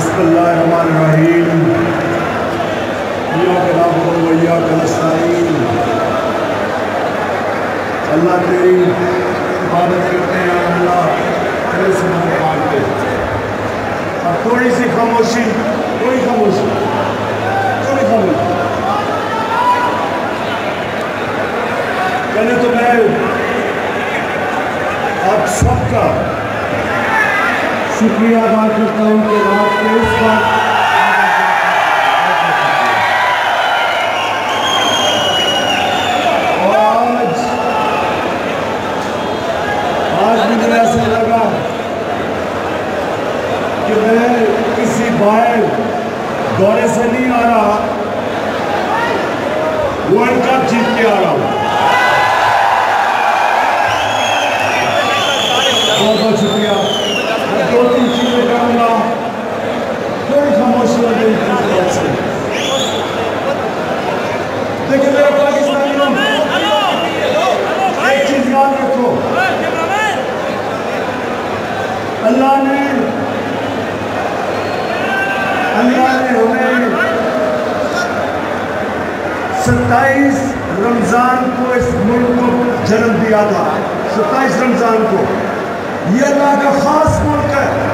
بسم اللہ الرحمن الرحیم. یا نعبد و یا نستعین اللہ تیری عبادت کرتے ہیں اللہ، تیرے سے مدد مانگتے ہیں اب تھوڑی سی خاموشی تھوڑی خاموشی تھوڑی خاموشی۔ پہلے تو میں آپ سب کا شکریہ ادا کرتا ہوں کہ رات کے اس وقت اور آج آج مجھے ایسا لگا کہ میں کسی باہر دورے سے نہیں آ رہا ورلڈ کپ جیت کے آ رہا ہوں بہت بہت شکریہ میں دو تین چیزیں کروں گا تھوڑی خاموشی ہو گئی تھی طرف سے میرے ایک چیز یاد رکھو۔ اللہ نے اللہ نے ہمیں ستائیس رمضان کو اس ملک کو جنم دیا تھا۔ ستائیس رمضان کو۔ یہ اللہ کا خاص ملک ہے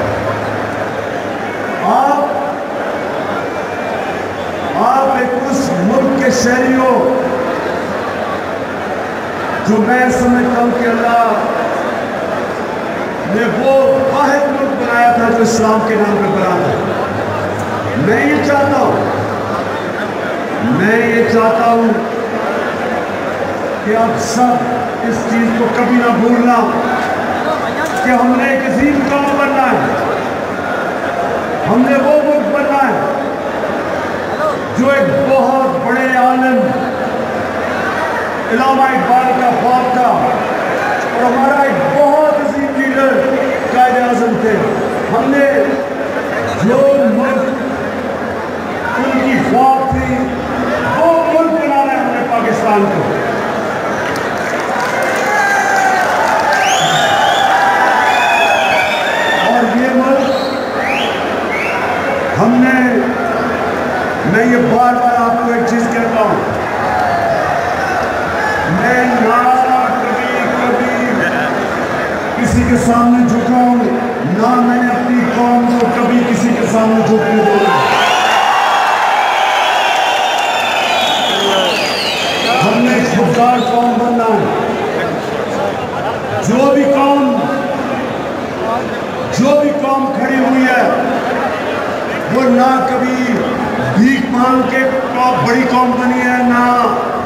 آپ آپ ایک اس ملک کے جو میں سمجھتا ہوں کہ اللہ نے وہ واحد ملک بنایا تھا جو اسلام کے نام پہ بنا تھا میں یہ چاہتا ہوں میں یہ چاہتا ہوں کہ آپ سب اس چیز کو کبھی نہ بھولنا کہ ہم نے ایک عظیم قوم بننا ہے ہم نے وہ ملک جو ایک بہت بڑے عالم، علامہ اقبال کا خواب تھا اور ہمارا ایک بہت عظیم لیڈر قائد اعظم تھے۔ ہم نے جو ملک، ان کی خواب تھی، وہ ملک بنانا ہے ہم نے پاکستان کو۔ اور یہ ملک ہم نے میں یہ بار بار آپ کو ایک چیز کہتا ہوں۔ میں نہ کبھی کبھی کسی کے سامنے جھکا ہوں، نہ میں نے اپنی قوم کو کبھی کسی کے سامنے جھکنے دیا۔ ہم نے ایک خوددار قوم بننا ہے۔ جو بھی قوم، جو بھی قوم کھڑی ہوئی ہے، وہ نہ کبھی بھیک مانگ کے بڑی کمپنی ہے نہ۔